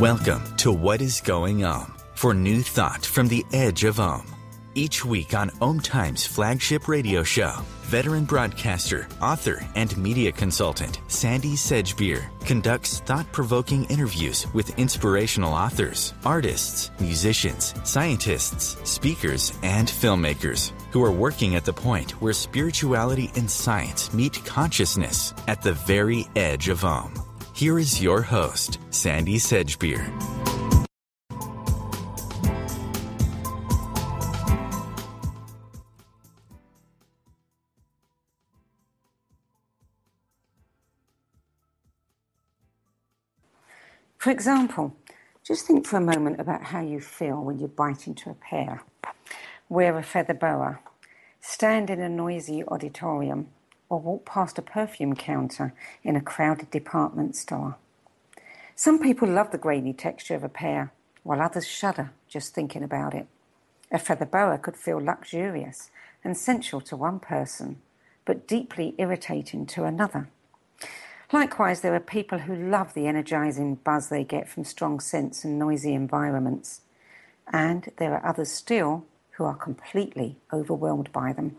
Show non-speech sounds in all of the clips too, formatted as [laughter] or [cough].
Welcome to What is Going Om for new thought from the edge of Om. Each week on Om Times flagship radio show, veteran broadcaster, author, and media consultant Sandy Sedgbeer conducts thought provoking interviews with inspirational authors, artists, musicians, scientists, speakers, and filmmakers who are working at the point where spirituality and science meet consciousness at the very edge of Om. Here is your host, Sandy Sedgbeer. For example, just think for a moment about how you feel when you bite into a pear, wear a feather boa, stand in a noisy auditorium, or walk past a perfume counter in a crowded department store. Some people love the grainy texture of a pear, while others shudder just thinking about it. A feather boa could feel luxurious and sensual to one person, but deeply irritating to another. Likewise, there are people who love the energizing buzz they get from strong scents and noisy environments. And there are others still who are completely overwhelmed by them.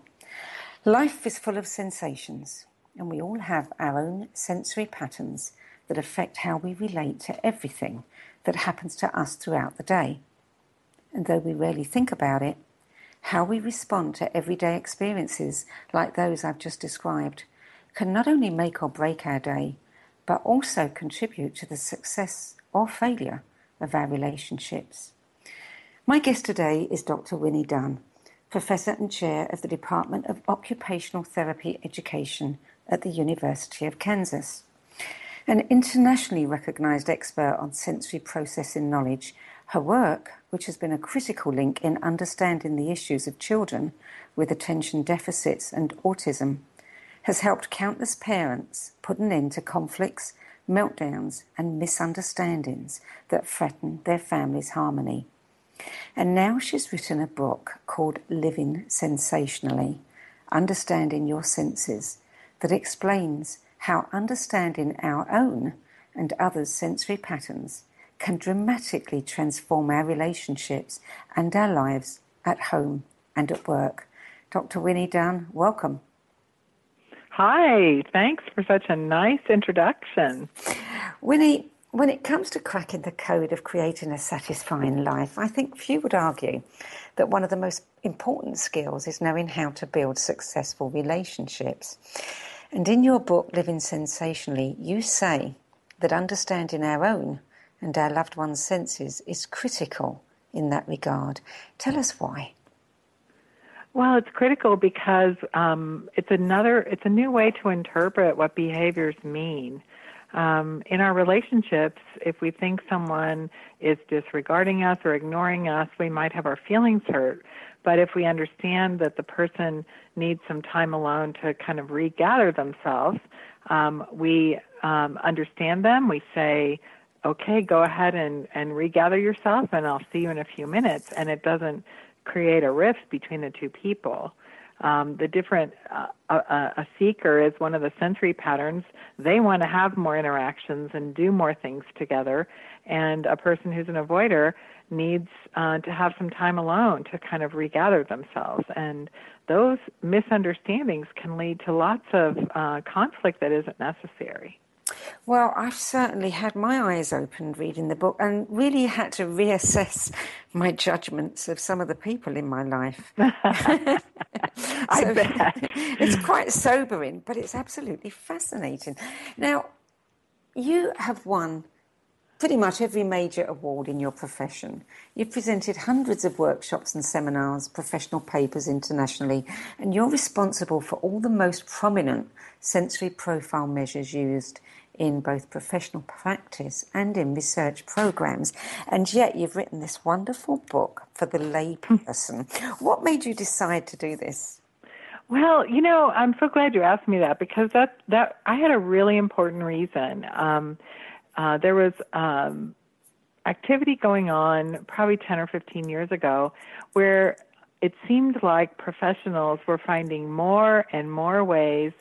Life is full of sensations, and we all have our own sensory patterns that affect how we relate to everything that happens to us throughout the day. And though we rarely think about it, how we respond to everyday experiences like those I've just described can not only make or break our day, but also contribute to the success or failure of our relationships. My guest today is Dr. Winnie Dunn, Professor and Chair of the Department of Occupational Therapy Education at the University of Kansas. An internationally recognized expert on sensory processing knowledge, her work, which has been a critical link in understanding the issues of children with attention deficits and autism, has helped countless parents put an end to conflicts, meltdowns, and misunderstandings that threaten their family's harmony. And now she's written a book called Living Sensationally Understanding Your Senses that explains how understanding our own and others' sensory patterns can dramatically transform our relationships and our lives at home and at work. Dr. Winnie Dunn, welcome. Hi, thanks for such a nice introduction. Winnie, when it comes to cracking the code of creating a satisfying life, I think few would argue that one of the most important skills is knowing how to build successful relationships. And in your book, Living Sensationally, you say that understanding our own and our loved ones' senses is critical in that regard. Tell us why. Well, it's critical because um, it's another, it's a new way to interpret what behaviors mean. Um, in our relationships, if we think someone is disregarding us or ignoring us, we might have our feelings hurt. But if we understand that the person needs some time alone to kind of regather themselves, um, we um, understand them. We say, okay, go ahead and, and regather yourself, and I'll see you in a few minutes. And it doesn't create a rift between the two people. Um, the different uh, a, a seeker is one of the sensory patterns. They want to have more interactions and do more things together, and a person who's an avoider needs uh, to have some time alone to kind of regather themselves. And those misunderstandings can lead to lots of uh, conflict that isn't necessary. Well, I've certainly had my eyes opened reading the book and really had to reassess [laughs] my judgments of some of the people in my life. [laughs] [laughs] I So, bet. it's quite sobering, but it's absolutely fascinating. Now, you have won pretty much every major award in your profession. You've presented hundreds of workshops and seminars, professional papers internationally, and you're responsible for all the most prominent sensory profile measures used in both professional practice and in research programs. And yet you've written this wonderful book for the layperson. what made you decide to do this? Well, you know, I'm so glad you asked me that because that that I had a really important reason. Um, uh, there was um, activity going on probably 10 or 15 years ago where it seemed like professionals were finding more and more ways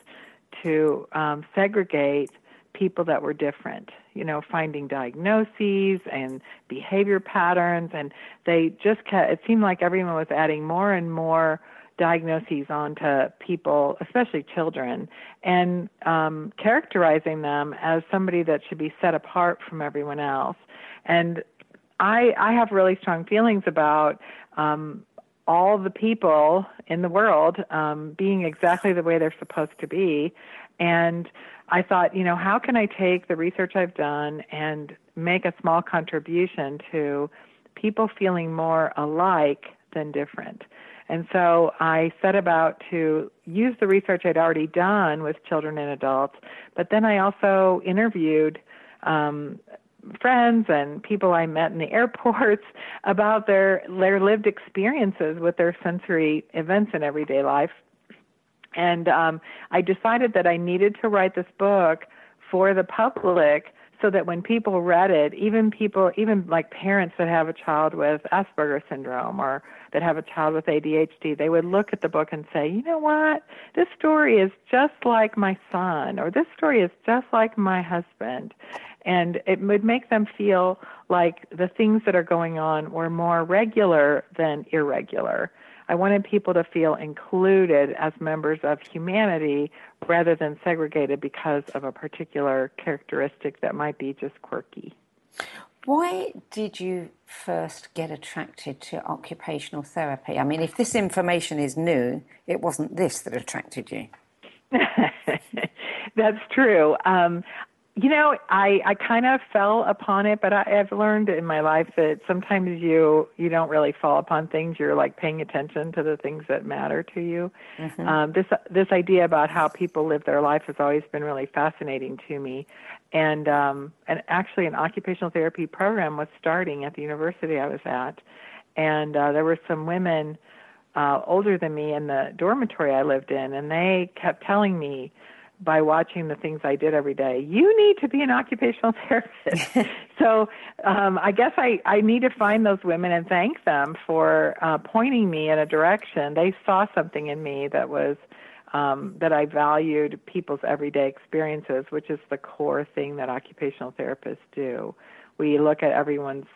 to um, segregate people that were different, you know, finding diagnoses and behavior patterns. And they just kept, it seemed like everyone was adding more and more diagnoses onto people, especially children, and um, characterizing them as somebody that should be set apart from everyone else. And I, I have really strong feelings about um, all the people in the world um, being exactly the way they're supposed to be. And I thought, you know, how can I take the research I've done and make a small contribution to people feeling more alike than different? And so I set about to use the research I'd already done with children and adults, but then I also interviewed um, friends and people I met in the [laughs] airports about their their lived experiences with their sensory events in everyday life. And um, I decided that I needed to write this book for the public so that when people read it, even people, even like parents that have a child with Asperger's syndrome or that have a child with ADHD, they would look at the book and say, you know what? This story is just like my son, or this story is just like my husband and it would make them feel like the things that are going on were more regular than irregular. I wanted people to feel included as members of humanity rather than segregated because of a particular characteristic that might be just quirky. Why did you first get attracted to occupational therapy? I mean, if this information is new, it wasn't this that attracted you. [laughs] That's true. Um, you know, I I kind of fell upon it, but I, I've learned in my life that sometimes you you don't really fall upon things. You're like paying attention to the things that matter to you. Mm-hmm. Um, this this idea about how people live their life has always been really fascinating to me, and um, and actually, an occupational therapy program was starting at the university I was at, and uh, there were some women uh, older than me in the dormitory I lived in, and they kept telling me by watching the things I did every day. You need to be an occupational [laughs] therapist. [laughs] so um, I guess I, I need to find those women and thank them for uh, pointing me in a direction. They saw something in me that was um, that I valued people's everyday experiences, which is the core thing that occupational therapists do. We look at everyone's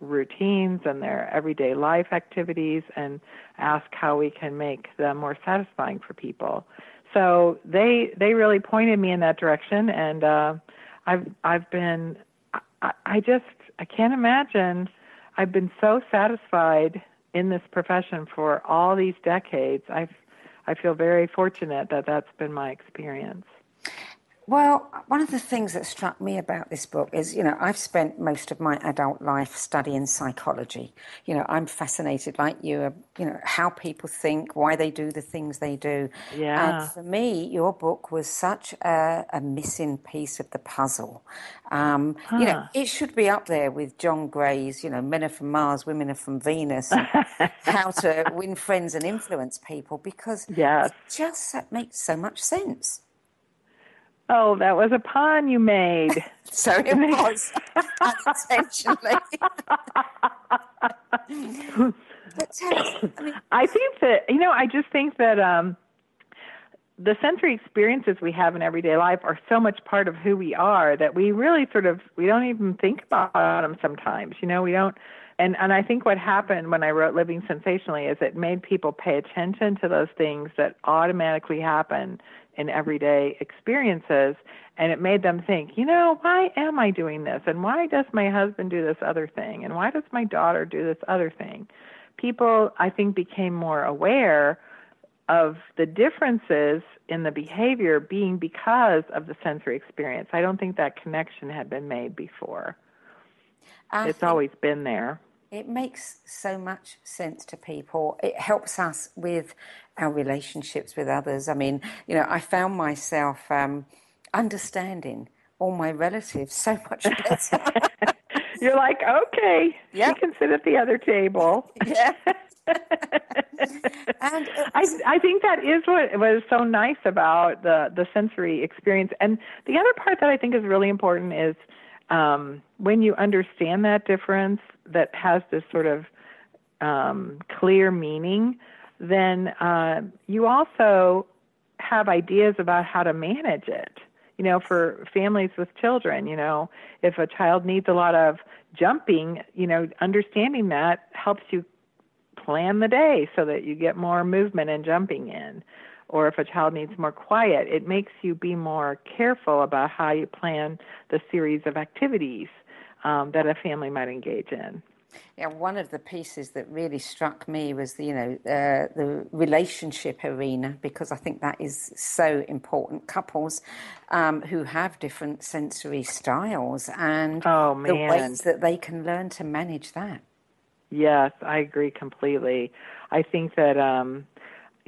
routines and their everyday life activities and ask how we can make them more satisfying for people so they they really pointed me in that direction, and uh, I've I've been I, I just I can't imagine. I've been so satisfied in this profession for all these decades. I've I feel very fortunate that that's been my experience. Well, one of the things that struck me about this book is, you know, I've spent most of my adult life studying psychology. You know, I'm fascinated, like you, you know, how people think, why they do the things they do. Yeah. And for me, your book was such a, a missing piece of the puzzle. Um, huh. You know, it should be up there with John Gray's, you know, Men are from Mars, Women are from Venus, how to [laughs] win friends and influence people, because yes. it just makes so much sense. Oh, that was a pun you made. [laughs] so it was unintentionally. [laughs] but tell us, I, I think that you know, I just think that um, the sensory experiences we have in everyday life are so much part of who we are that we really sort of we don't even think about them sometimes. You know, we don't. And and I think what happened when I wrote Living Sensationally is it made people pay attention to those things that automatically happen in everyday experiences and it made them think you know why am i doing this and why does my husband do this other thing and why does my daughter do this other thing people i think became more aware of the differences in the behavior being because of the sensory experience i don't think that connection had been made before I it's always been there it makes so much sense to people. It helps us with our relationships with others. I mean, you know, I found myself um, understanding all my relatives so much [laughs] better. [laughs] You're like, okay, yep. she can sit at the other table. Yeah. [laughs] and I, I think that is what was so nice about the, the sensory experience. And the other part that I think is really important is um, when you understand that difference that has this sort of um, clear meaning, then uh, you also have ideas about how to manage it. You know, for families with children, you know, if a child needs a lot of jumping, you know, understanding that helps you plan the day so that you get more movement and jumping in. Or if a child needs more quiet, it makes you be more careful about how you plan the series of activities um, that a family might engage in. Yeah, one of the pieces that really struck me was the, you know uh, the relationship arena because I think that is so important. Couples um, who have different sensory styles and oh, the ways that they can learn to manage that. Yes, I agree completely. I think that um,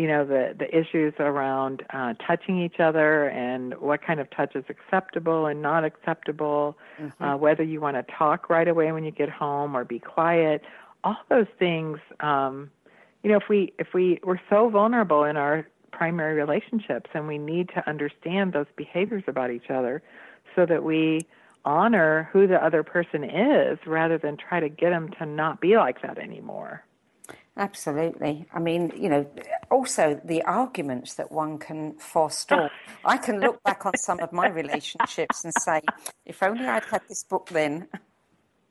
you know the the issues around uh, touching each other and what kind of touch is acceptable and not acceptable, mm-hmm. uh, whether you want to talk right away when you get home or be quiet, all those things. Um, you know, if we if we we're so vulnerable in our primary relationships, and we need to understand those behaviors about each other, so that we honor who the other person is rather than try to get them to not be like that anymore. Absolutely. I mean, you know, also the arguments that one can forestall. I can look back on some of my relationships and say, if only I'd had this book then.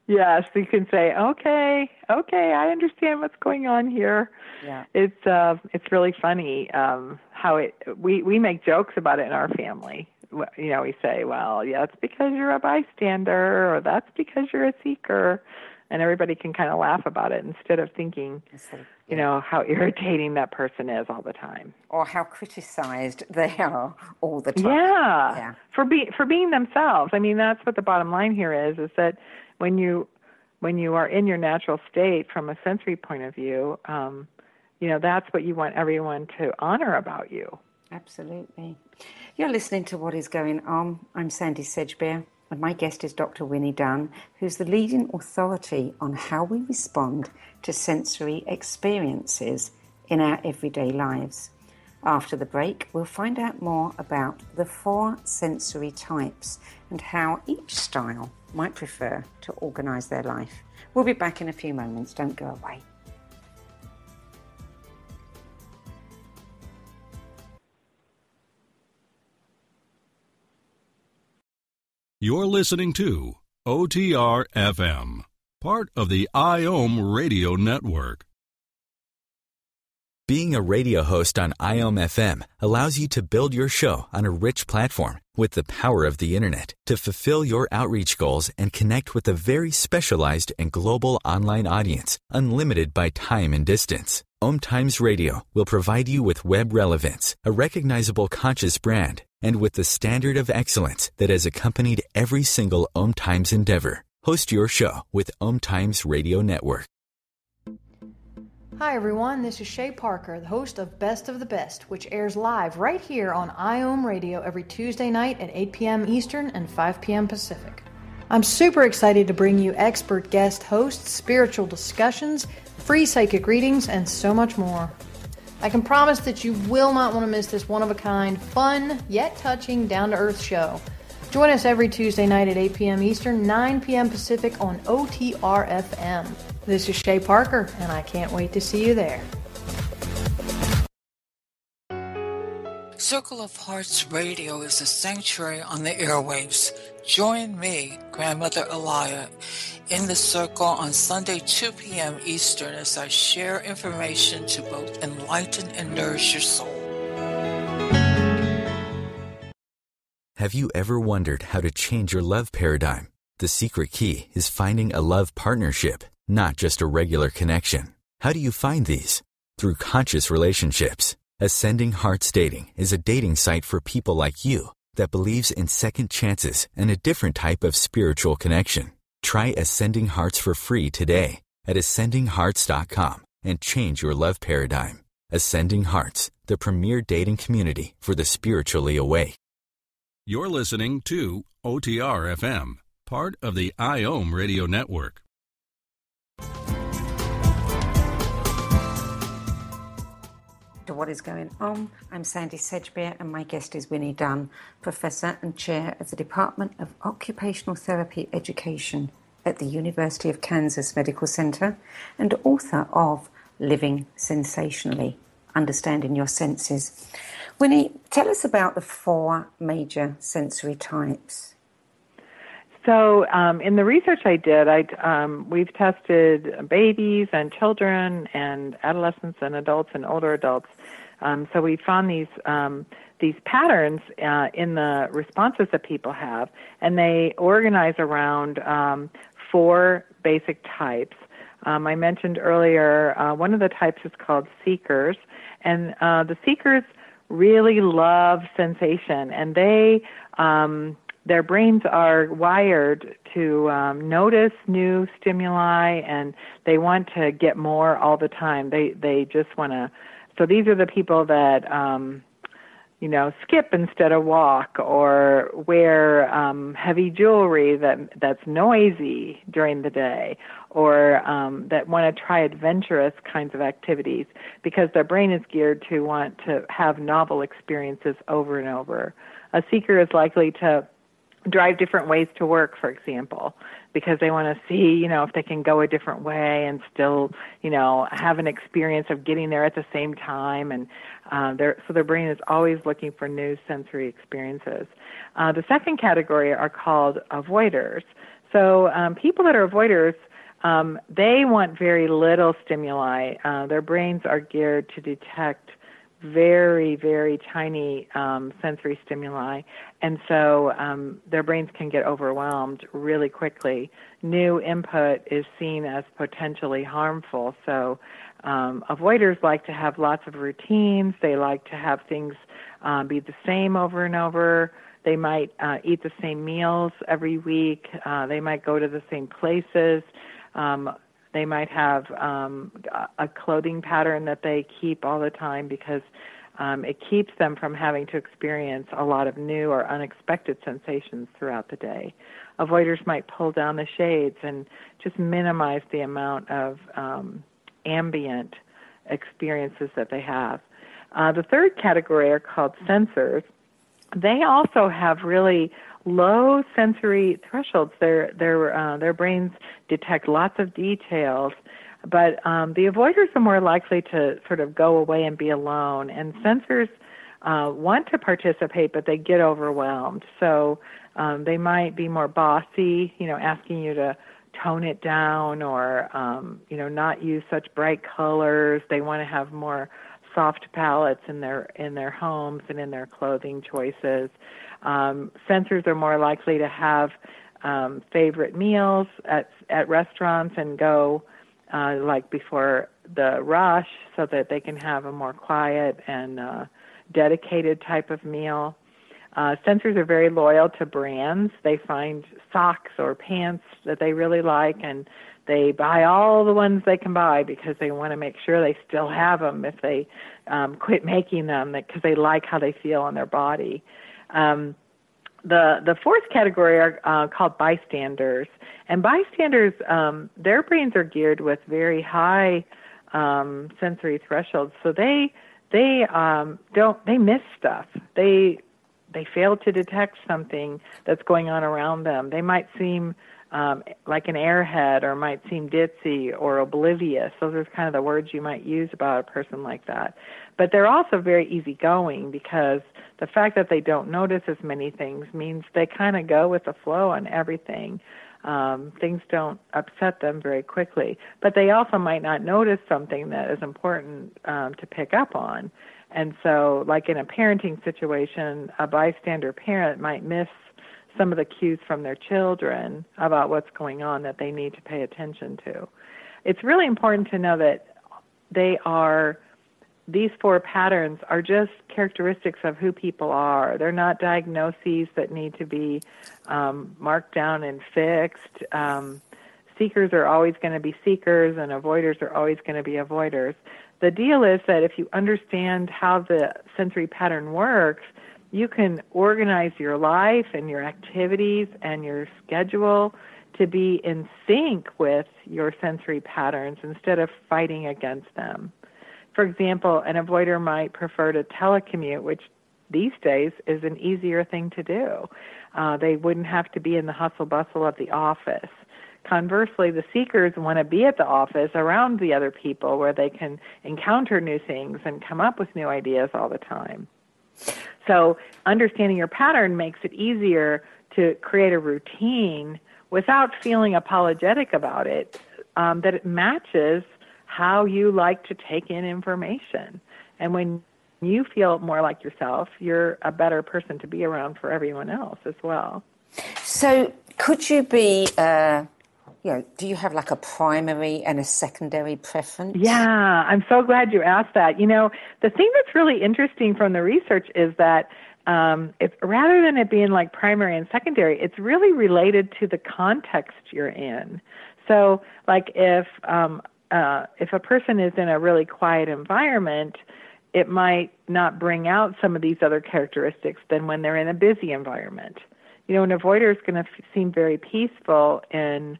Yes, you can say, okay, okay, I understand what's going on here. Yeah, it's uh, it's really funny um, how it. We we make jokes about it in our family. You know, we say, well, yeah, it's because you're a bystander, or that's because you're a seeker and everybody can kind of laugh about it instead of thinking, you know, how irritating that person is all the time, or how criticized they are all the time. Yeah, yeah. for being for being themselves. I mean, that's what the bottom line here is: is that when you when you are in your natural state from a sensory point of view, um, you know, that's what you want everyone to honor about you. Absolutely. You're listening to What is Going Om. I'm Sandy Sedgbeer and my guest is Dr. Winnie Dunn, who's the leading authority on how we respond to sensory experiences in our everyday lives. After the break, we'll find out more about the four sensory types and how each style might prefer to organise their life. We'll be back in a few moments. Don't go away. You're listening to OTR FM, part of the IOM radio network. Being a radio host on IOM FM allows you to build your show on a rich platform with the power of the internet to fulfill your outreach goals and connect with a very specialized and global online audience, unlimited by time and distance. Om Times Radio will provide you with web relevance, a recognizable conscious brand, and with the standard of excellence that has accompanied every single Om Times endeavor. Host your show with Om Times Radio Network. Hi everyone, this is Shay Parker, the host of Best of the Best, which airs live right here on IOM Radio every Tuesday night at 8 p.m. Eastern and 5 p.m. Pacific. I'm super excited to bring you expert guest hosts, spiritual discussions, free psychic readings, and so much more. I can promise that you will not want to miss this one of a kind, fun, yet touching, down to earth show. Join us every Tuesday night at 8 p.m. Eastern, 9 p.m. Pacific on OTR FM. This is Shay Parker, and I can't wait to see you there. Circle of Hearts Radio is a sanctuary on the airwaves. Join me, Grandmother Elia, in the circle on Sunday, 2 p.m. Eastern, as I share information to both enlighten and nourish your soul. Have you ever wondered how to change your love paradigm? The secret key is finding a love partnership, not just a regular connection. How do you find these? Through conscious relationships. Ascending Hearts Dating is a dating site for people like you that believes in second chances and a different type of spiritual connection. Try Ascending Hearts for free today at ascendinghearts.com and change your love paradigm. Ascending Hearts, the premier dating community for the spiritually awake. You're listening to OTR FM, part of the IOM radio network. To what is going on. I'm Sandy Sedgbeer, and my guest is Winnie Dunn, Professor and Chair of the Department of Occupational Therapy Education at the University of Kansas Medical Center and author of Living Sensationally Understanding Your Senses. Winnie, tell us about the four major sensory types. So, um, in the research I did, I um, we've tested babies and children and adolescents and adults and older adults. Um, so we found these um, these patterns uh, in the responses that people have, and they organize around um, four basic types. Um, I mentioned earlier uh, one of the types is called seekers, and uh, the seekers really love sensation, and they um, their brains are wired to um, notice new stimuli and they want to get more all the time. They they just want to. So these are the people that um, you know skip instead of walk or wear um, heavy jewelry that that's noisy during the day or um, that want to try adventurous kinds of activities because their brain is geared to want to have novel experiences over and over. A seeker is likely to drive different ways to work, for example, because they want to see, you know, if they can go a different way and still, you know, have an experience of getting there at the same time. And uh, their, so their brain is always looking for new sensory experiences. Uh, the second category are called avoiders. So um, people that are avoiders, um, they want very little stimuli. Uh, their brains are geared to detect very, very tiny um, sensory stimuli, and so um, their brains can get overwhelmed really quickly. New input is seen as potentially harmful, so um, avoiders like to have lots of routines. They like to have things um, be the same over and over. They might uh, eat the same meals every week. Uh, they might go to the same places. Um, they might have um, a clothing pattern that they keep all the time because um, it keeps them from having to experience a lot of new or unexpected sensations throughout the day. Avoiders might pull down the shades and just minimize the amount of um, ambient experiences that they have. Uh, the third category are called sensors. They also have really low sensory thresholds. Their their uh, their brains detect lots of details, but um, the avoiders are more likely to sort of go away and be alone. And sensors uh, want to participate, but they get overwhelmed. So um, they might be more bossy, you know, asking you to tone it down or um, you know not use such bright colors. They want to have more soft palettes in their in their homes and in their clothing choices. Um, sensors are more likely to have um, favorite meals at at restaurants and go uh, like before the rush, so that they can have a more quiet and uh, dedicated type of meal. Uh, sensors are very loyal to brands. They find socks or pants that they really like, and they buy all the ones they can buy because they want to make sure they still have them if they um, quit making them because they like how they feel on their body. Um, the the fourth category are uh, called bystanders, and bystanders um, their brains are geared with very high um, sensory thresholds, so they they um, don't they miss stuff. They they fail to detect something that's going on around them. They might seem um, like an airhead or might seem ditzy or oblivious. Those are kind of the words you might use about a person like that. But they're also very easygoing because the fact that they don't notice as many things means they kind of go with the flow on everything. Um, things don't upset them very quickly, but they also might not notice something that is important um, to pick up on. And so, like in a parenting situation, a bystander parent might miss some of the cues from their children about what's going on that they need to pay attention to. It's really important to know that they are these four patterns are just characteristics of who people are. They're not diagnoses that need to be um, marked down and fixed. Um, seekers are always going to be seekers, and avoiders are always going to be avoiders. The deal is that if you understand how the sensory pattern works, you can organize your life and your activities and your schedule to be in sync with your sensory patterns instead of fighting against them. For example, an avoider might prefer to telecommute, which these days is an easier thing to do. Uh, they wouldn't have to be in the hustle bustle of the office. Conversely, the seekers want to be at the office around the other people where they can encounter new things and come up with new ideas all the time. So understanding your pattern makes it easier to create a routine without feeling apologetic about it, um, that it matches how you like to take in information. And when you feel more like yourself, you're a better person to be around for everyone else as well. So, could you be, uh, you know, do you have like a primary and a secondary preference? Yeah, I'm so glad you asked that. You know, the thing that's really interesting from the research is that um, if rather than it being like primary and secondary, it's really related to the context you're in. So, like if um, uh, if a person is in a really quiet environment, it might not bring out some of these other characteristics than when they're in a busy environment. You know, an avoider is going to f- seem very peaceful in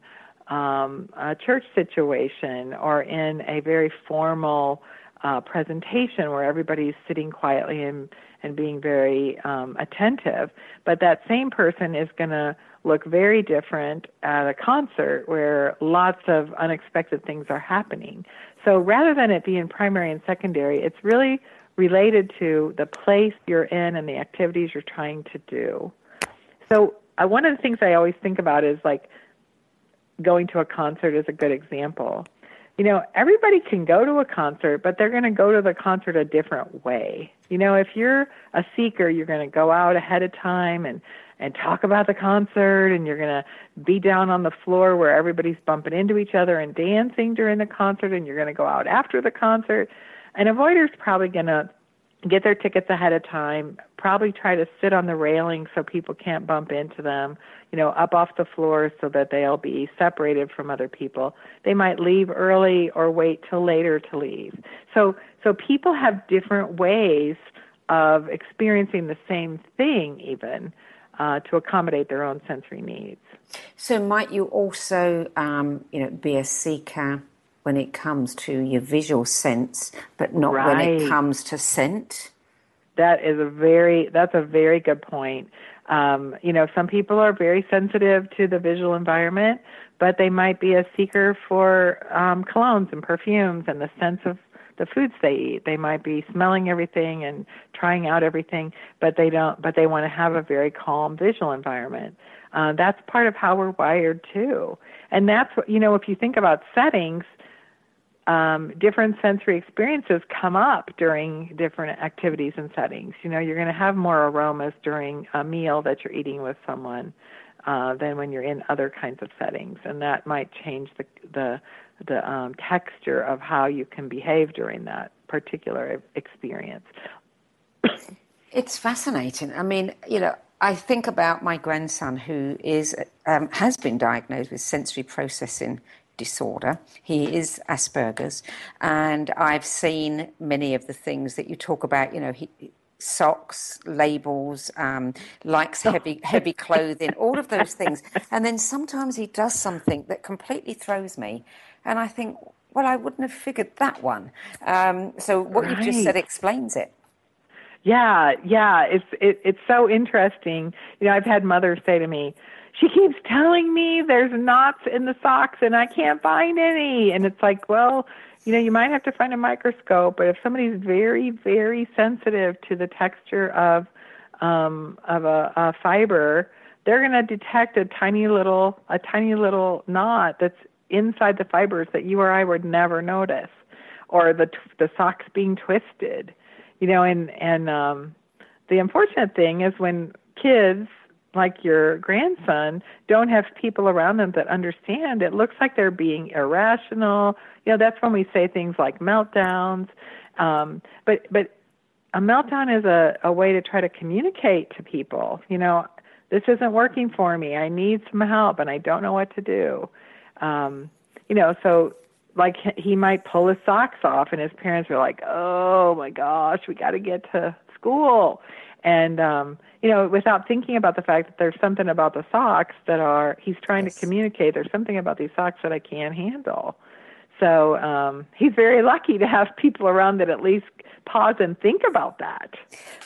um, a church situation or in a very formal uh, presentation where everybody's sitting quietly and, and being very um, attentive. But that same person is going to look very different at a concert where lots of unexpected things are happening. So rather than it being primary and secondary, it's really related to the place you're in and the activities you're trying to do. So uh, one of the things I always think about is like going to a concert is a good example. You know, everybody can go to a concert, but they're going to go to the concert a different way. You know, if you're a seeker, you're going to go out ahead of time and and talk about the concert and you're going to be down on the floor where everybody's bumping into each other and dancing during the concert and you're going to go out after the concert. An avoider's probably going to get their tickets ahead of time, probably try to sit on the railing so people can't bump into them, you know, up off the floor so that they'll be separated from other people. They might leave early or wait till later to leave. So so people have different ways of experiencing the same thing even uh, to accommodate their own sensory needs. So, might you also, um, you know, be a seeker when it comes to your visual sense, but not right. when it comes to scent? That is a very that's a very good point. Um, you know, some people are very sensitive to the visual environment, but they might be a seeker for um, colognes and perfumes and the sense of the foods they eat. They might be smelling everything and trying out everything, but they don't. But they want to have a very calm visual environment. Uh, that's part of how we're wired too, and that's what you know. If you think about settings, um, different sensory experiences come up during different activities and settings. You know, you're going to have more aromas during a meal that you're eating with someone uh, than when you're in other kinds of settings, and that might change the the the um, texture of how you can behave during that particular experience. it's fascinating. I mean, you know, I think about my grandson who is um, has been diagnosed with sensory processing disorder. He is Asperger's, and I've seen many of the things that you talk about. You know, he, socks, labels, um, likes heavy heavy [laughs] clothing, all of those things. And then sometimes he does something that completely throws me, and I think, well, I wouldn't have figured that one. Um, so what right. you've just said explains it. Yeah, yeah, it's it, it's so interesting. You know, I've had mothers say to me, "She keeps telling me there's knots in the socks and I can't find any." And it's like, well, you know, you might have to find a microscope, but if somebody's very, very sensitive to the texture of um, of a, a fiber, they're going to detect a tiny little a tiny little knot that's inside the fibers that you or I would never notice, or the the socks being twisted, you know. And and um, the unfortunate thing is when kids like your grandson don't have people around them that understand. It looks like they're being irrational. You know that's when we say things like meltdowns. Um but but a meltdown is a a way to try to communicate to people you know this isn't working for me. I need some help and i don't know what to do. Um, you know, so like he might pull his socks off, and his parents are like, "Oh my gosh, we got to get to school," and um, you know, without thinking about the fact that there's something about the socks that are he's trying yes. to communicate. There's something about these socks that I can't handle. So um, he's very [laughs] lucky to have people around that at least pause and think about that.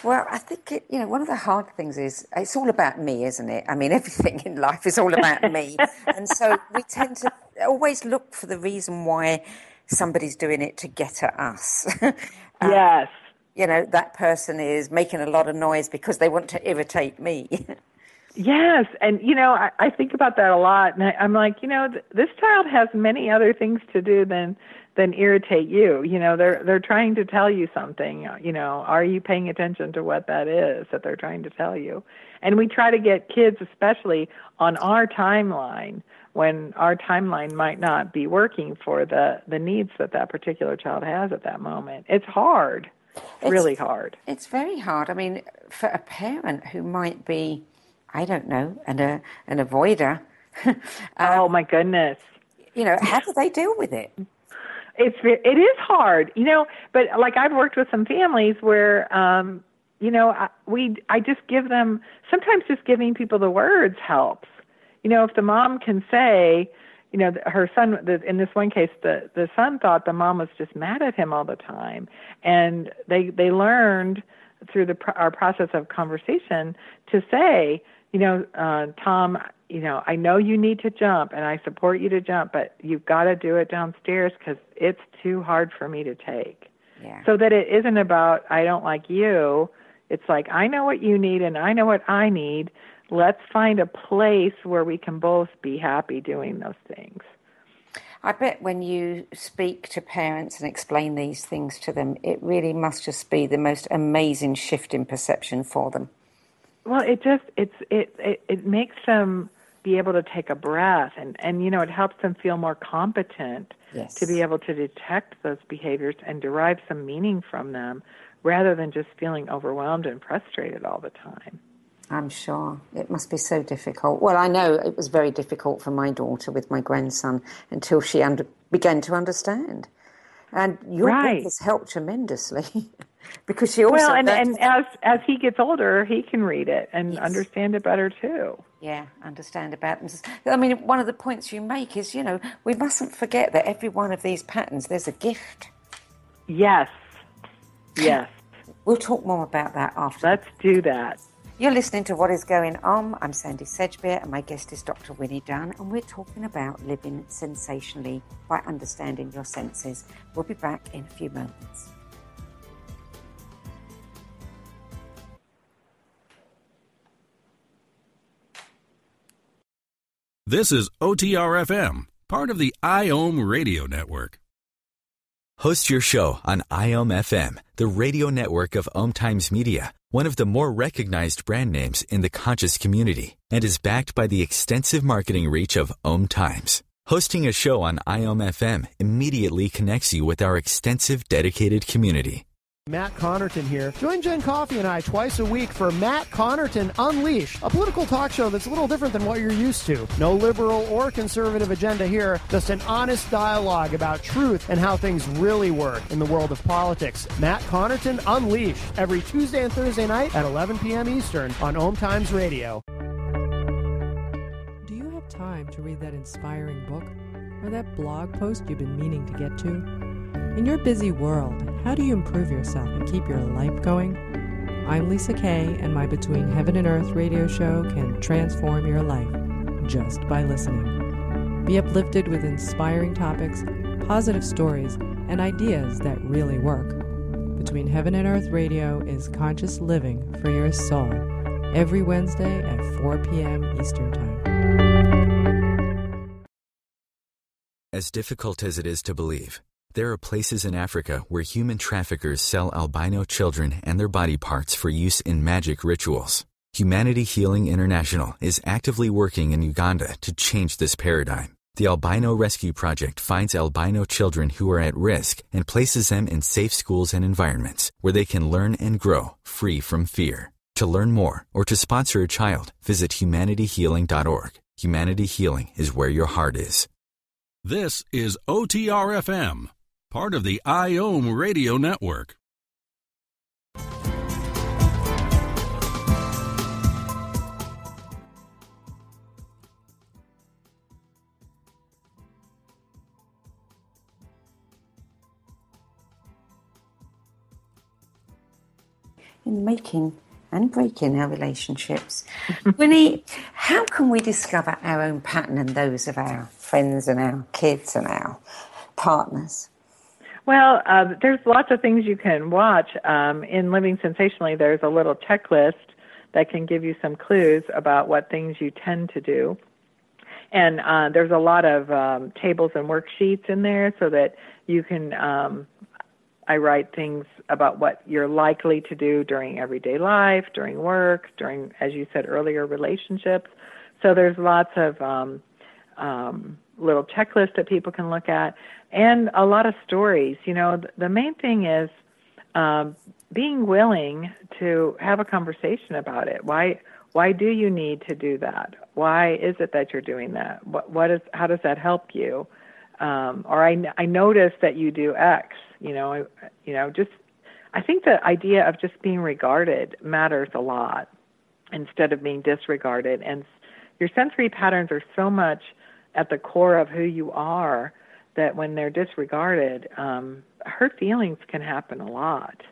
Well, I think it, you know one of the hard things is it's all about me, isn't it? I mean, [laughs] everything in life is all about me, [laughs] and so we tend to always look for the reason why somebody's doing it to get at us. um, yes. You know, that person is making a lot of noise because they want to irritate me. [laughs] Yes, and you know, I, I think about that a lot, and I, I'm like, you know, th- this child has many other things to do than than irritate you. You know, they're they're trying to tell you something. Uh, you know, are you paying attention to what that is that they're trying to tell you? And we try to get kids, especially on our timeline, when our timeline might not be working for the the needs that that particular child has at that moment. It's hard. It's really hard. It's very hard. I mean, for a parent who might be I don't know, and a an avoider. [laughs] um, oh my goodness! You know, how do they deal with it? It's it is hard, you know. But like I've worked with some families where, um, you know, I, we I just give them sometimes just giving people the words helps. You know, if the mom can say, you know, her son. The, in this one case, the the son thought the mom was just mad at him all the time, and they they learned through the our process of conversation to say you know, uh, Tom, you know, I know you need to jump and I support you to jump, but you've got to do it downstairs because it's too hard for me to take. Yeah. So that it isn't about, I don't like you. It's like, I know what you need and I know what I need. Let's find a place where we can both be happy doing those things. I bet when you speak to parents and explain these things to them, it really must just be the most amazing shift in perception for them. Well, it just it's it, it it makes them be able to take a breath and and you know it helps them feel more competent yes. to be able to detect those behaviors and derive some meaning from them rather than just feeling overwhelmed and frustrated all the time. I'm sure it must be so difficult. Well, I know it was very difficult for my daughter with my grandson until she under, began to understand. And your right. book has helped tremendously. [laughs] because she also well, and, and as as he gets older, he can read it and yes. understand it better too. Yeah, understand about them. I mean, one of the points you make is, you know, we mustn't forget that every one of these patterns, there's a gift. Yes. Yes. We'll talk more about that after. Let's do that. You're listening to What is Going Om. I'm Sandy Sedgbeer, and my guest is Dr. Winnie Dunn, and we're talking about living sensationally by understanding your senses. We'll be back in a few moments. This is OTRFM, part of the IOM radio network. Host your show on iOmFM, the radio network of Om Times Media, one of the more recognized brand names in the conscious community, and is backed by the extensive marketing reach of Om Times. Hosting a show on iOmFM immediately connects you with our extensive dedicated community. Matt Connerton here. Join Jen Coffee and I twice a week for Matt Connerton Unleashed, a political talk show that's a little different than what you're used to. No liberal or conservative agenda here, just an honest dialogue about truth and how things really work in the world of politics. Matt Connerton Unleashed, every Tuesday and Thursday night at 11 p.m. Eastern on Om Times Radio. Do you have time to read that inspiring book or that blog post you've been meaning to get to? In your busy world, how do you improve yourself and keep your life going? I'm Lisa Kay, and my Between Heaven and Earth radio show can transform your life just by listening. Be uplifted with inspiring topics, positive stories, and ideas that really work. Between Heaven and Earth Radio is conscious living for your soul every Wednesday at 4 p.m. Eastern Time. As difficult as it is to believe, there are places in Africa where human traffickers sell albino children and their body parts for use in magic rituals. Humanity Healing International is actively working in Uganda to change this paradigm. The Albino Rescue Project finds albino children who are at risk and places them in safe schools and environments where they can learn and grow free from fear. To learn more or to sponsor a child, visit humanityhealing.org. Humanity Healing is where your heart is. This is OTRFM part of the IOM radio network. In making and breaking our relationships. [laughs] Winnie, how can we discover our own pattern and those of our friends and our kids and our partners? Well, uh, there's lots of things you can watch. Um, in Living Sensationally, there's a little checklist that can give you some clues about what things you tend to do. And uh, there's a lot of um, tables and worksheets in there so that you can. Um, I write things about what you're likely to do during everyday life, during work, during, as you said earlier, relationships. So there's lots of um, um, little checklists that people can look at, and a lot of stories. You know, the main thing is um, being willing to have a conversation about it. Why? Why do you need to do that? Why is it that you're doing that? What? What is? How does that help you? Um, or I, I noticed that you do X. You know, I, you know, just I think the idea of just being regarded matters a lot instead of being disregarded. And your sensory patterns are so much at the core of who you are that when they're disregarded, um, hurt feelings can happen a lot.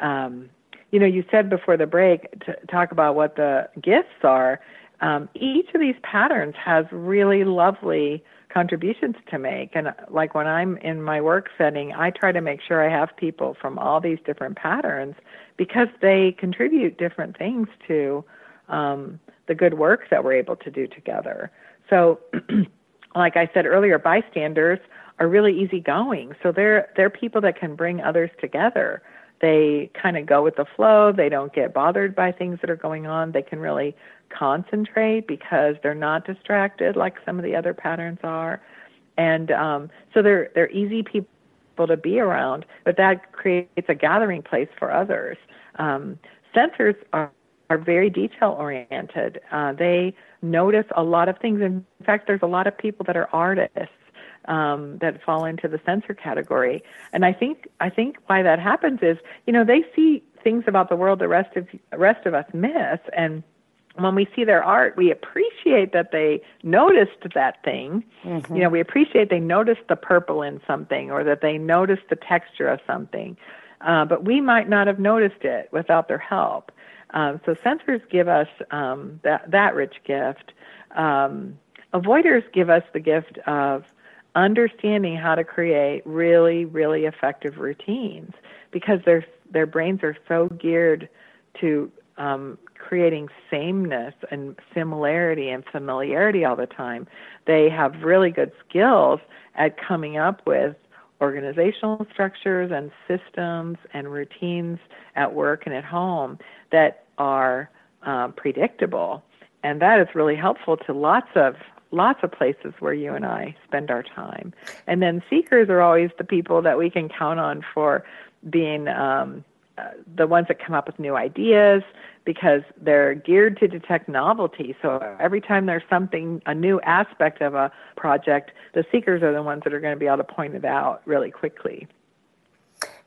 Um, you know, you said before the break to talk about what the gifts are. Um, each of these patterns has really lovely contributions to make. And like when I'm in my work setting, I try to make sure I have people from all these different patterns because they contribute different things to um, the good work that we're able to do together. So, [clears throat] like I said earlier, bystanders are really easygoing. So they're they're people that can bring others together. They kind of go with the flow. They don't get bothered by things that are going on. They can really concentrate because they're not distracted like some of the other patterns are. And um, so they're they're easy people to be around, but that creates a gathering place for others. Um, sensors are are very detail oriented. Uh, they notice a lot of things. In fact, there's a lot of people that are artists um, that fall into the sensor category. And I think I think why that happens is, you know, they see things about the world the rest of rest of us miss, and when we see their art, we appreciate that they noticed that thing. Mm-hmm. You know, we appreciate they noticed the purple in something or that they noticed the texture of something. Uh, but we might not have noticed it without their help. Um, so sensors give us um, that that rich gift. Um, avoiders give us the gift of understanding how to create really, really effective routines because their their brains are so geared to um, creating sameness and similarity and familiarity all the time. They have really good skills at coming up with organizational structures and systems and routines at work and at home that are um, predictable. And that is really helpful to lots of lots of places where you and I spend our time. And then seekers are always the people that we can count on for being um, uh, the ones that come up with new ideas because they're geared to detect novelty. So every time there's something, a new aspect of a project, the seekers are the ones that are going to be able to point it out really quickly.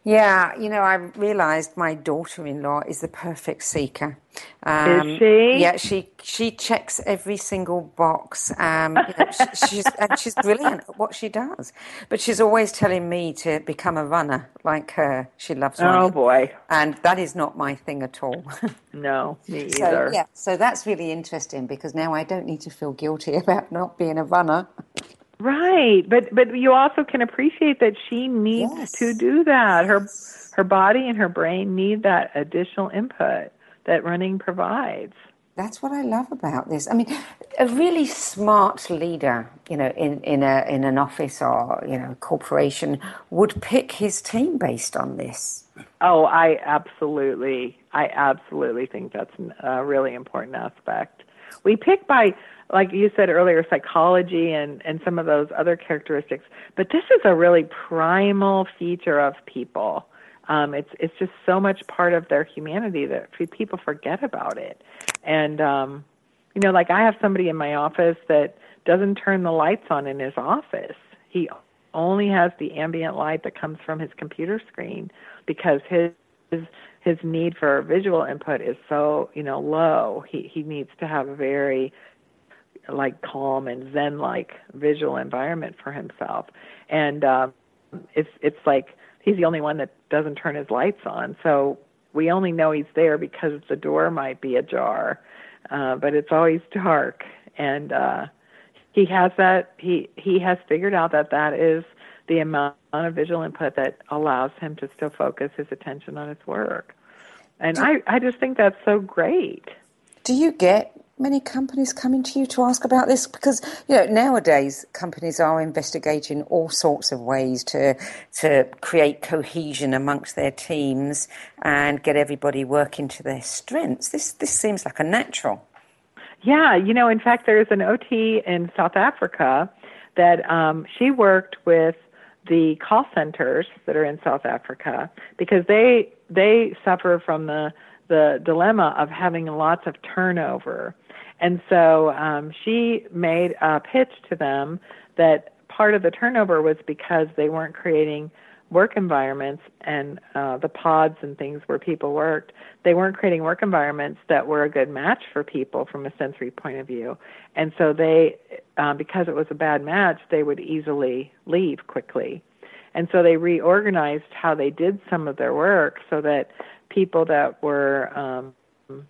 Yeah, you know, I realised my daughter-in-law is the perfect seeker. Um, is she? Yeah, she she checks every single box. Um, you know, she, she's and she's brilliant at what she does. But she's always telling me to become a runner like her. She loves running. Oh boy! And that is not my thing at all. [laughs] no, me so, either. Yeah, so that's really interesting because now I don't need to feel guilty [laughs] about not being a runner. Right, but but you also can appreciate that she needs yes. to do that. Her her body and her brain need that additional input that running provides. That's what I love about this. I mean, a really smart leader, you know, in, in a in an office or you know corporation would pick his team based on this. Oh, I absolutely, I absolutely think that's a really important aspect. We pick by like you said earlier, psychology and, and some of those other characteristics. But this is a really primal feature of people. Um, it's it's just so much part of their humanity that people forget about it. And um, you know, like I have somebody in my office that doesn't turn the lights on in his office. He only has the ambient light that comes from his computer screen because his his his need for visual input is so you know low. He he needs to have a very like calm and zen like visual environment for himself and um it's it's like he's the only one that doesn't turn his lights on so we only know he's there because the door might be ajar uh but it's always dark and uh he has that he he has figured out that that is the amount of visual input that allows him to still focus his attention on his work. And I, I just think that's so great. Do you get many companies coming to you to ask about this? Because you know nowadays companies are investigating all sorts of ways to to create cohesion amongst their teams and get everybody working to their strengths. This this seems like a natural. Yeah, you know, in fact, there's an OT in South Africa that um, she worked with the call centers that are in South Africa because they they suffer from the the dilemma of having lots of turnover. And so um, she made a pitch to them that part of the turnover was because they weren't creating work environments and uh, the pods and things where people worked, they weren't creating work environments that were a good match for people from a sensory point of view. And so they, uh, because it was a bad match, they would easily leave quickly. And so they reorganized how they did some of their work so that people that were, um,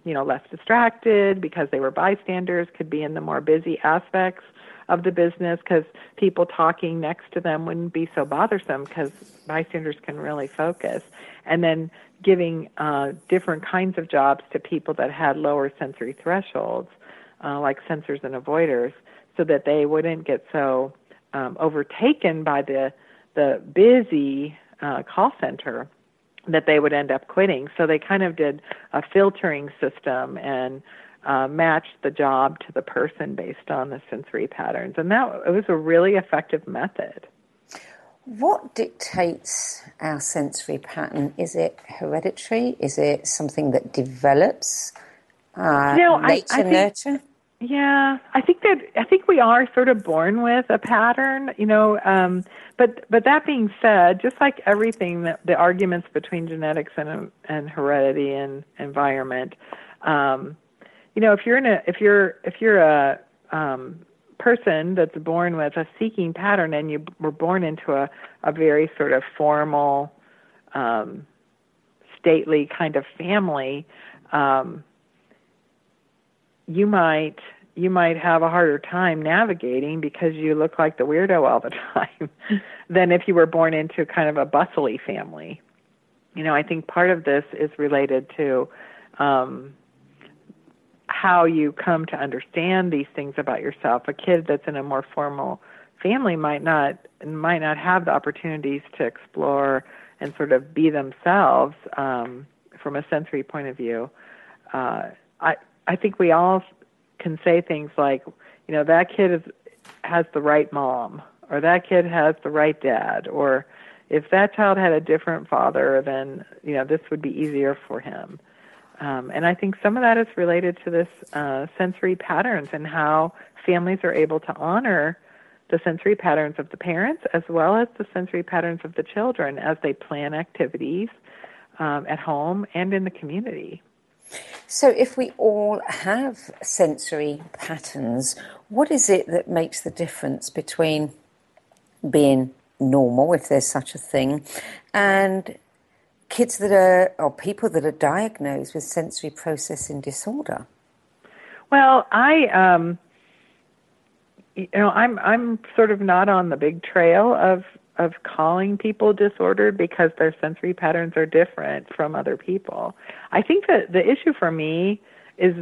you know, less distracted because they were bystanders could be in the more busy aspects of the business because people talking next to them wouldn't be so bothersome because bystanders can really focus. And then giving uh, different kinds of jobs to people that had lower sensory thresholds, uh, like sensors and avoiders, so that they wouldn't get so um, overtaken by the the busy uh, call center that they would end up quitting. So they kind of did a filtering system and uh, matched the job to the person based on the sensory patterns, and that it was a really effective method. What dictates our sensory pattern? Is it hereditary? Is it something that develops? Uh, you know, nature, I, I think, nurture? Yeah, I think that I think we are sort of born with a pattern, you know. Um, but but that being said, just like everything, the, the arguments between genetics and and heredity and environment, um, you know, if you're in a if you're if you're a um, person that's born with a seeking pattern and you were born into a a very sort of formal, um, stately kind of family, um, you might you might have a harder time navigating because you look like the weirdo all the [laughs] time than if you were born into kind of a bustly family. You know, I think part of this is related to um, how you come to understand these things about yourself. A kid that's in a more formal family might not might not have the opportunities to explore and sort of be themselves um, from a sensory point of view. Uh, I I think we all can say things like, you know, that kid is has the right mom, or that kid has the right dad, or if that child had a different father, then you know this would be easier for him. Um, and I think some of that is related to this uh, sensory patterns and how families are able to honor the sensory patterns of the parents as well as the sensory patterns of the children as they plan activities um, at home and in the community. So, if we all have sensory patterns, what is it that makes the difference between being normal, if there's such a thing, and kids that are, or people that are diagnosed with sensory processing disorder? Well, I, um, you know, I'm I'm sort of not on the big trail of of calling people disordered because their sensory patterns are different from other people. I think that the issue for me is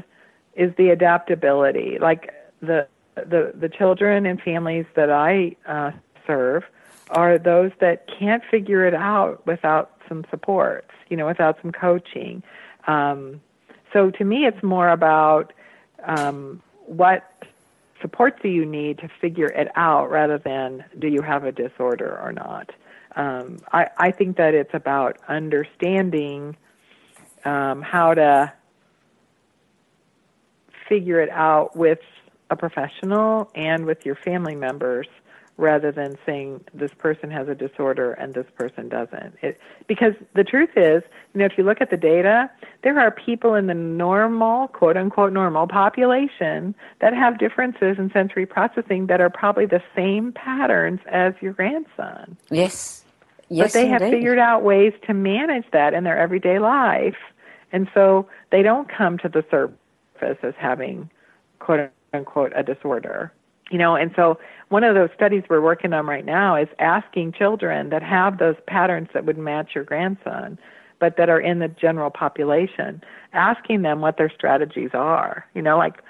is the adaptability. Like the the the children and families that I uh, serve are those that can't figure it out without some supports, you know, without some coaching. Um, so to me, it's more about um, what supports do you need to figure it out rather than do you have a disorder or not. Um, I, I think that it's about understanding um, how to figure it out with a professional and with your family members rather than saying this person has a disorder and this person doesn't. It, because the truth is, you know, if you look at the data, there are people in the normal, quote unquote, normal population that have differences in sensory processing that are probably the same patterns as your grandson. Yes. Yes, but they indeed. have figured out ways to manage that in their everyday life. And so they don't come to the surface as having, quote unquote, a disorder You know, and so one of those studies we're working on right now is asking children that have those patterns that would match your grandson, but that are in the general population, asking them what their strategies are. You know, like,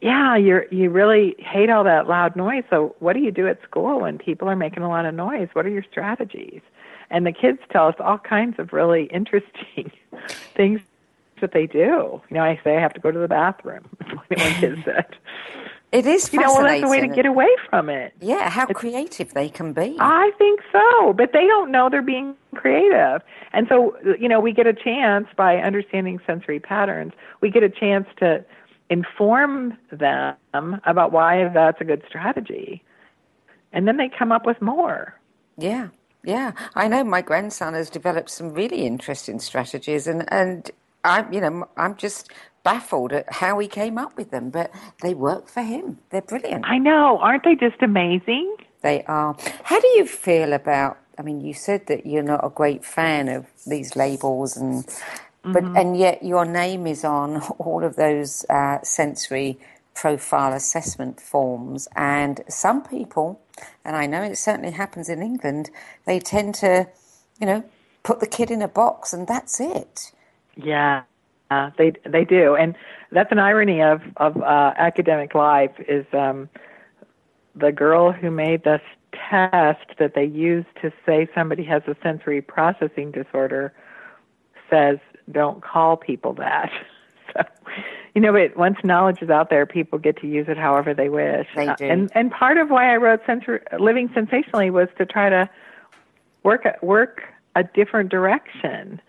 yeah, you're you really hate all that loud noise. So what do you do at school when people are making a lot of noise? What are your strategies? And the kids tell us all kinds of really interesting [laughs] things that they do. You know, I say I have to go to the bathroom. [laughs] One kid said. It is You know, well, that's a way to get away from it. Yeah, how it's, creative they can be. I think so, but they don't know they're being creative. And so, you know, we get a chance by understanding sensory patterns, we get a chance to inform them about why that's a good strategy. And then they come up with more. Yeah. Yeah, I know my grandson has developed some really interesting strategies, and and I, you know, I'm just baffled at how he came up with them, but they work for him. They're brilliant. I know, aren't they just amazing? They are. How do you feel about? I mean, you said that you're not a great fan of these labels, and but mm-hmm. and yet your name is on all of those uh, sensory profile assessment forms, and some people, and I know it certainly happens in England, they tend to, you know, put the kid in a box, and that's it. Yeah, uh, they they do, and that's an irony of of uh, academic life. Is um, the girl who made this test that they use to say somebody has a sensory processing disorder says don't call people that. [laughs] so, you know, but once knowledge is out there, people get to use it however they wish. They do. and and part of why I wrote Sensor, Living Sensationally was to try to work work a different direction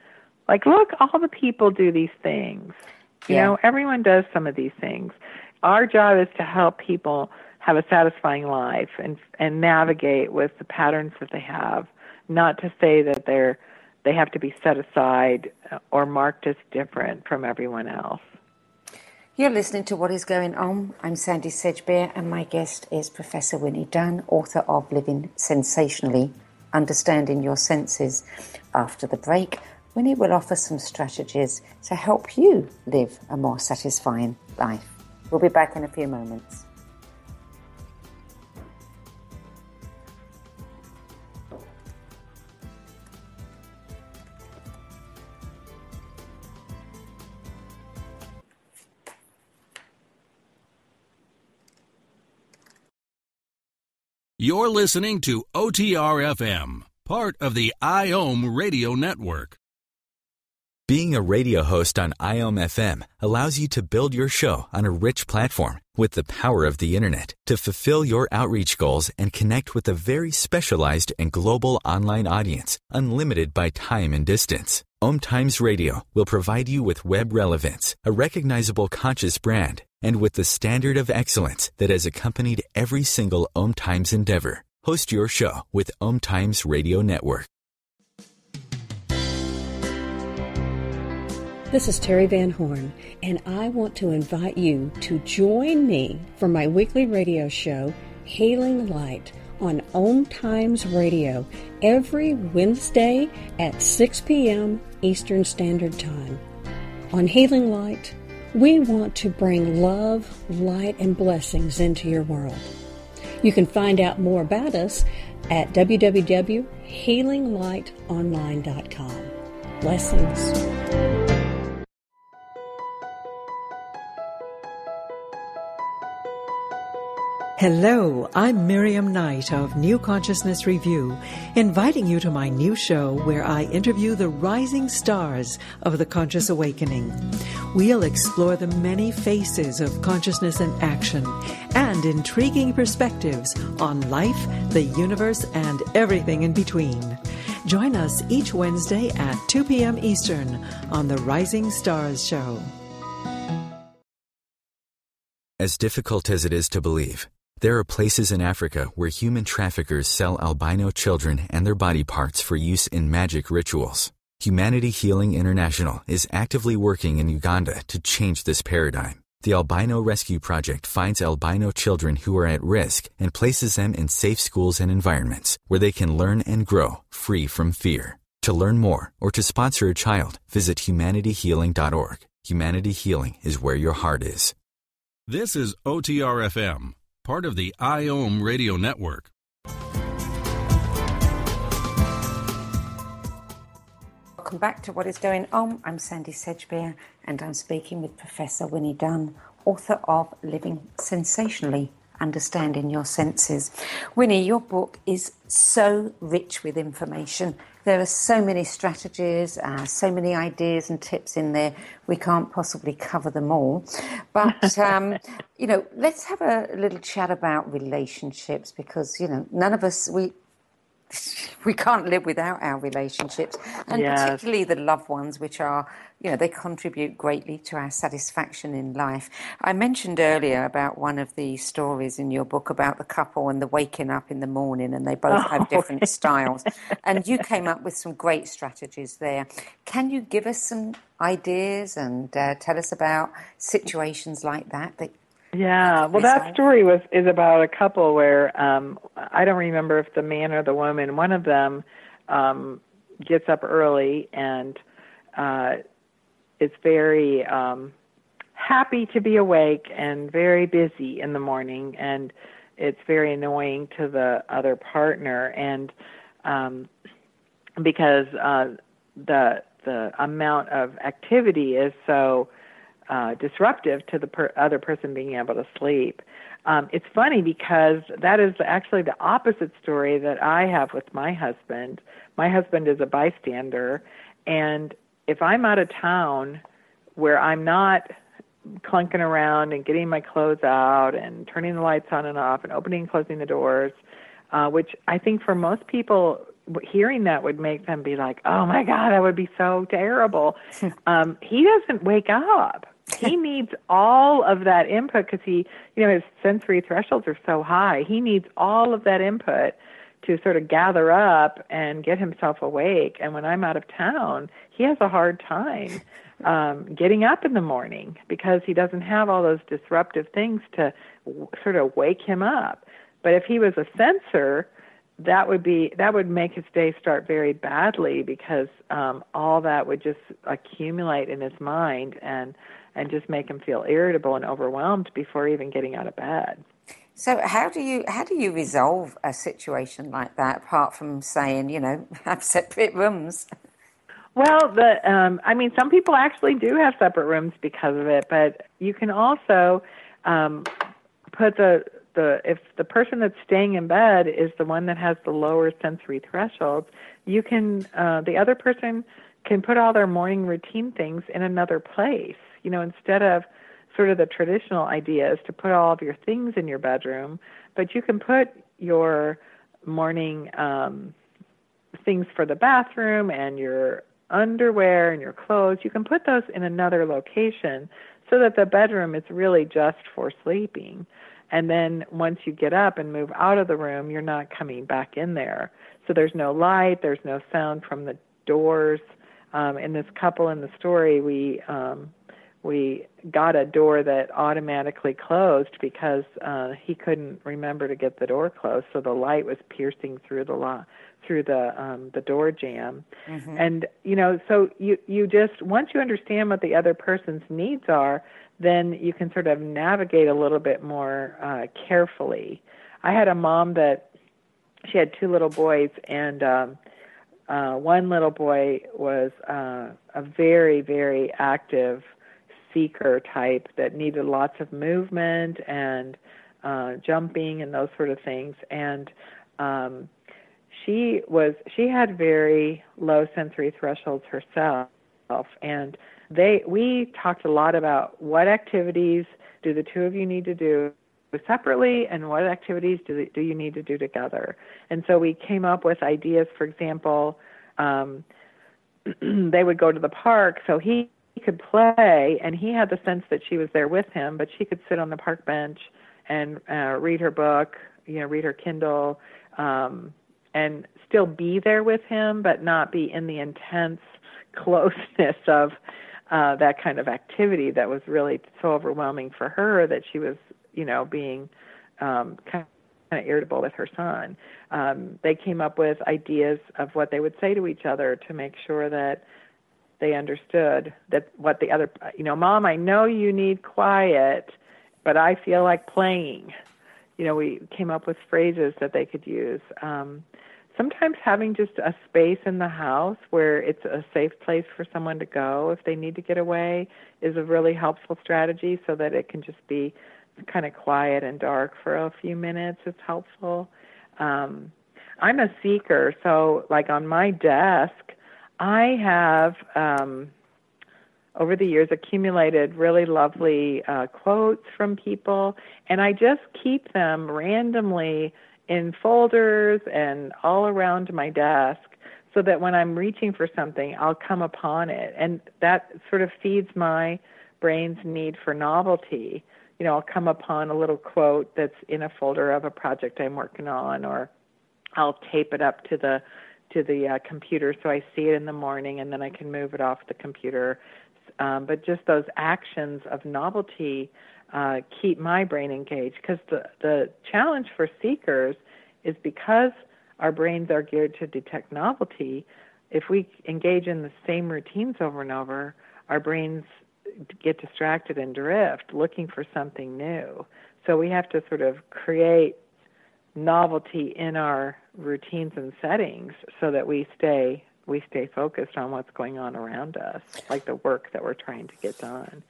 like, look, all the people do these things. You yeah. know, everyone does some of these things. Our job is to help people have a satisfying life and and navigate with the patterns that they have. Not to say that they're they have to be set aside or marked as different from everyone else. You're listening to What is Going Om. I'm Sandy Sedgbeer, and my guest is Professor Winnie Dunn, author of Living Sensationally Understanding Your Senses. After the break, Winnie will offer some strategies to help you live a more satisfying life. We'll be back in a few moments. You're listening to OTR FM, part of the IOM radio network. Being a radio host on IOM FM allows you to build your show on a rich platform with the power of the internet to fulfill your outreach goals and connect with a very specialized and global online audience, unlimited by time and distance. Om Times Radio will provide you with web relevance, a recognizable conscious brand, and with the standard of excellence that has accompanied every single Om Times endeavor. Host your show with Om Times Radio Network. This is Terry Van Horn, and I want to invite you to join me for my weekly radio show, Healing Light, on Om Times Radio every Wednesday at 6 p.m. Eastern Standard Time. On Healing Light, we want to bring love, light, and blessings into your world. You can find out more about us at www.healinglightonline.com. Blessings. Hello, I'm Miriam Knight of New Consciousness Review, inviting you to my new show where I interview the rising stars of the conscious awakening. We'll explore the many faces of consciousness and action and intriguing perspectives on life, the universe, and everything in between. Join us each Wednesday at 2 p.m. Eastern on the Rising Stars Show. As difficult as it is to believe, there are places in Africa where human traffickers sell albino children and their body parts for use in magic rituals. Humanity Healing International is actively working in Uganda to change this paradigm. The Albino Rescue Project finds albino children who are at risk and places them in safe schools and environments where they can learn and grow free from fear. To learn more or to sponsor a child, visit humanityhealing.org. Humanity Healing is where your heart is. This is OTRFM part of the IOM radio network. Welcome back to What is Going Om. I'm Sandy Sedgbeer and I'm speaking with Professor Winnie Dunn, author of Living Sensationally Understanding Your Senses. Winnie, your book is so rich with information. There are so many strategies, uh, so many ideas and tips in there. We can't possibly cover them all. But, [laughs] um, you know, let's have a little chat about relationships because, you know, none of us, we, [laughs] we can't live without our relationships, and Yes. particularly the loved ones, which are, you know, they contribute greatly to our satisfaction in life. I mentioned earlier about one of the stories in your book about the couple and the waking up in the morning, and they [laughs] both have Oh, different styles. And you came up with some great strategies there. Can you give us some ideas and uh, tell us about situations like that? that Yeah, well, that story was is about a couple where um, I don't remember if the man or the woman. One of them um, gets up early and uh, is very um, happy to be awake and very busy in the morning, and it's very annoying to the other partner, and um, because uh, the the amount of activity is so uh, disruptive to the per- other person being able to sleep. Um, it's funny because that is actually the opposite story that I have with my husband. My husband is a bystander, and if I'm out of town where I'm not clunking around and getting my clothes out and turning the lights on and off and opening and closing the doors, uh, which I think for most people, hearing that would make them be like, "Oh my God, that would be so terrible." [laughs] um, he doesn't wake up. He needs all of that input because he, you know, his sensory thresholds are so high. He needs all of that input to sort of gather up and get himself awake. And when I'm out of town, he has a hard time um, getting up in the morning because he doesn't have all those disruptive things to w- sort of wake him up. But if he was a sensor, that would be that would make his day start very badly because um, all that would just accumulate in his mind and and just make them feel irritable and overwhelmed before even getting out of bed. So how do you how do you resolve a situation like that apart from saying you know [laughs] have separate rooms? Well, the um, I mean, some people actually do have separate rooms because of it, but you can also um, put the the if the person that's staying in bed is the one that has the lower sensory thresholds, you can uh, the other person can put all their morning routine things in another place. You know, instead of sort of the traditional idea is to put all of your things in your bedroom, but you can put your morning um, things for the bathroom and your underwear and your clothes, you can put those in another location so that the bedroom is really just for sleeping. And then once you get up and move out of the room, you're not coming back in there. So there's no light, there's no sound from the doors. Um, in this couple in the story, we um, we got a door that automatically closed because uh, he couldn't remember to get the door closed, so the light was piercing through the lo- through the um, the door jam. And you know, so you you just once you understand what the other person's needs are, then you can sort of navigate a little bit more uh, carefully. I had a mom that she had two little boys, and um, uh, one little boy was uh, a very very active seeker type that needed lots of movement and uh, jumping and those sort of things, and um, she was she had very low sensory thresholds herself. And they we talked a lot about what activities do the two of you need to do separately and what activities do, do you need to do together. And so we came up with ideas for example um, [clears throat] they would go to the park. So he could play and he had the sense that she was there with him but she could sit on the park bench and uh, read her book you know read her kindle um, and still be there with him, but not be in the intense [laughs] closeness of uh, that kind of activity that was really so overwhelming for her that she was, you know, being um, kind of irritable with her son. Um, they came up with ideas of what they would say to each other to make sure that they understood that what the other, you know, mom, I know you need quiet, but I feel like playing you know, we came up with phrases that they could use. Um, sometimes having just a space in the house where it's a safe place for someone to go if they need to get away is a really helpful strategy so that it can just be kind of quiet and dark for a few minutes it's helpful. Um, I'm a seeker, so like on my desk, I have um, over the years accumulated really lovely uh, quotes from people, and I just keep them randomly in folders and all around my desk so that when I'm reaching for something, I'll come upon it. And that sort of feeds my brain's need for novelty. You know, I'll come upon a little quote that's in a folder of a project I'm working on, or I'll tape it up to the to the uh, computer so I see it in the morning, and then I can move it off the computer um, but just those actions of novelty uh, keep my brain engaged because the, the challenge for seekers is because our brains are geared to detect novelty, if we engage in the same routines over and over, our brains get distracted and drift looking for something new. So we have to sort of create novelty in our routines and settings so that we stay we stay focused on what's going on around us, like the work that we're trying to get done.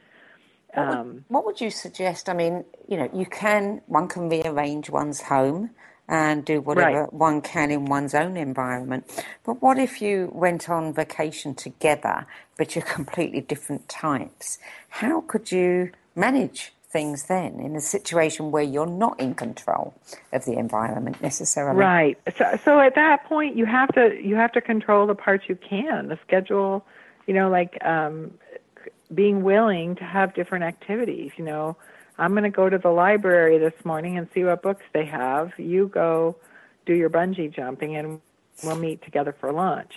What would, um, what would, you suggest? I mean, you know, you can one can rearrange one's home and do whatever right. one can in one's own environment. But what if you went on vacation together, but you're [laughs] completely different types? How could you manage things then in a situation where you're not in control of the environment necessarily. Right. So so at that point you have to you have to control the parts you can the schedule you know like um being willing to have different activities you know. I'm going to go to the library this morning and see what books they have. You go do your bungee jumping and we'll meet together for lunch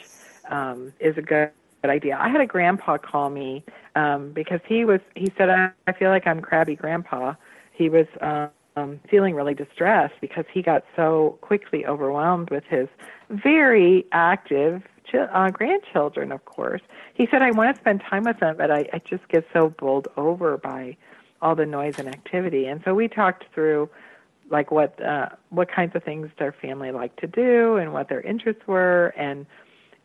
um is a good good idea. I had a grandpa call me um, because he was. He said, I, "I feel like I'm crabby grandpa." He was um, feeling really distressed because he got so quickly overwhelmed with his very active ch- uh, grandchildren. Of course, he said, "I want to spend time with them, but I, I just get so bowled over by all the noise and activity." And so we talked through like what uh, what kinds of things their family liked to do and what their interests were and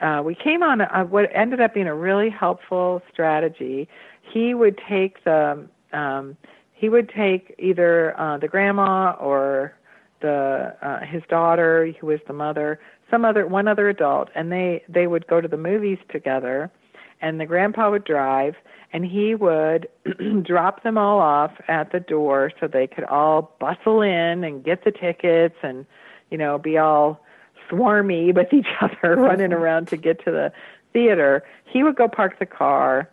uh, we came on a, what ended up being a really helpful strategy. He would take the um, he would take either uh, the grandma or the uh, his daughter, who was the mother, some other one other adult, and they they would go to the movies together, and the grandpa would drive, and he would [clears throat] drop them all off at the door so they could all bustle in and get the tickets and you know be all swarmy with each [laughs] other running around to get to the theater, he would go park the car.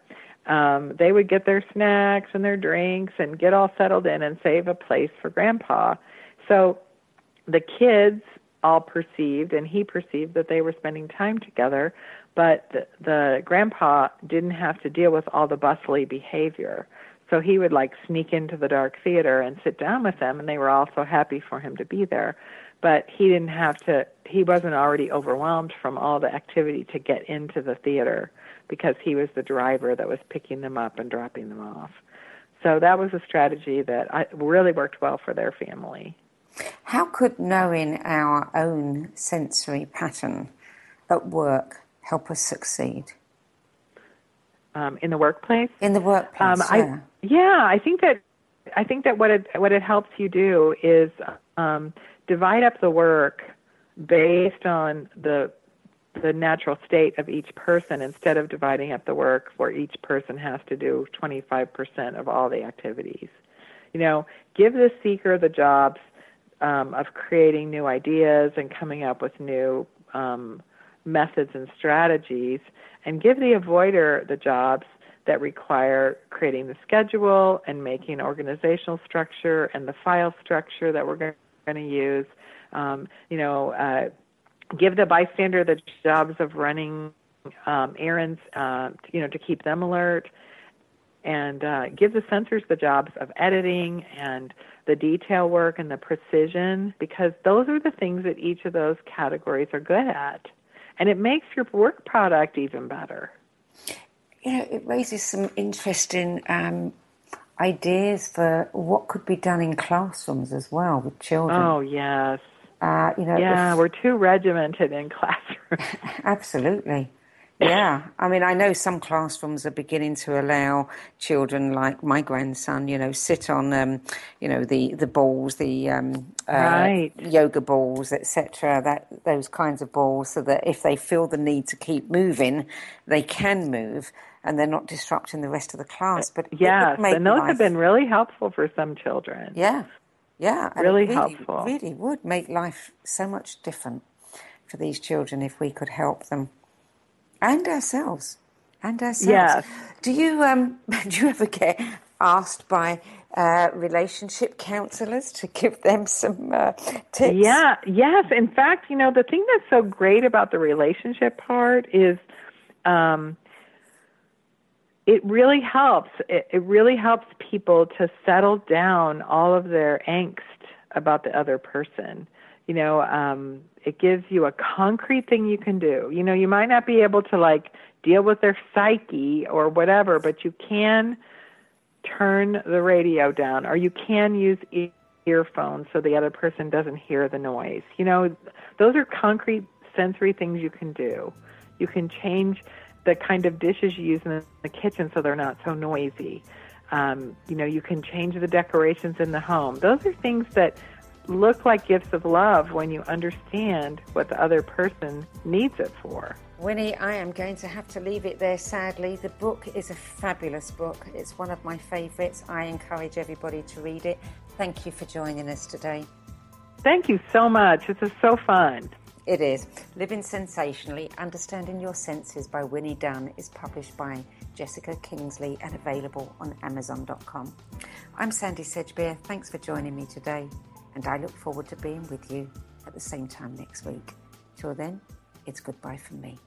Um, they would get their snacks and their drinks and get all settled in and save a place for grandpa. So the kids all perceived and he perceived that they were spending time together, but the, the grandpa didn't have to deal with all the bustly behavior. So he would like sneak into the dark theater and sit down with them, and they were all so happy for him to be there but he didn't have to he wasn't already overwhelmed from all the activity to get into the theater because he was the driver that was picking them up and dropping them off. So that was a strategy that I, really worked well for their family. How could knowing our own sensory pattern at work help us succeed? Um, in the workplace? In the workplace um, yeah. I, yeah i think that i think that what it what it helps you do is um, divide up the work based on the the natural state of each person instead of dividing up the work where each person has to do 25% of all the activities. You know, give the seeker the jobs um, of creating new ideas and coming up with new um, methods and strategies, and give the avoider the jobs that require creating the schedule and making organizational structure and the file structure that we're going to use. Um, you know, uh, give the bystander the jobs of running um, errands, uh, you know, to keep them alert, and uh, give the sensors the jobs of editing and the detail work and the precision, because those are the things that each of those categories are good at, and it makes your work product even better. You know, it raises some interesting um, ideas for what could be done in classrooms as well with children. Oh yes. Uh, you know, yeah, if- we're too regimented in [laughs] classrooms. [laughs] Absolutely. Yeah. I mean, I know some classrooms are beginning to allow children like my grandson, you know, sit on, um, you know, the, the balls, the um, uh, Right. yoga balls, etc. That those kinds of balls, so that if they feel the need to keep moving, they can move, and they're not disrupting the rest of the class. But yes, and those life- have been really helpful for some children. yeah, yeah, Really really helpful. Really would make life so much different for these children if we could help them, and ourselves, and ourselves. Yes. Do you um [laughs] do you ever get asked by uh, relationship counsellors to give them some uh, tips? Yeah, yes. In fact, you know, the thing that's so great about the relationship part is um, it really helps. It, it really helps people to settle down all of their angst about the other person. You know, um, it gives you a concrete thing you can do. You know, you might not be able to like deal with their psyche or whatever, but you can turn the radio down or you can use earphones so the other person doesn't hear the noise. You know, those are concrete sensory things you can do. You can change the kind of dishes you use in the kitchen so they're not so noisy. Um, you know, you can change the decorations in the home. Those are things that look like gifts of love when you understand what the other person needs it for. Winnie, I am going to have to leave it there sadly. The book is a fabulous book. It's one of my favourites. I encourage everybody to read it. Thank you for joining us today. Thank you so much. This is so fun. It is. Living Sensationally Understanding Your Senses by Winnie Dunn is published by Jessica Kingsley and available on Amazon.com. I'm Sandy Sedgbeer. Thanks for joining me today, and I look forward to being with you at the same time next week. Till then, it's goodbye from me.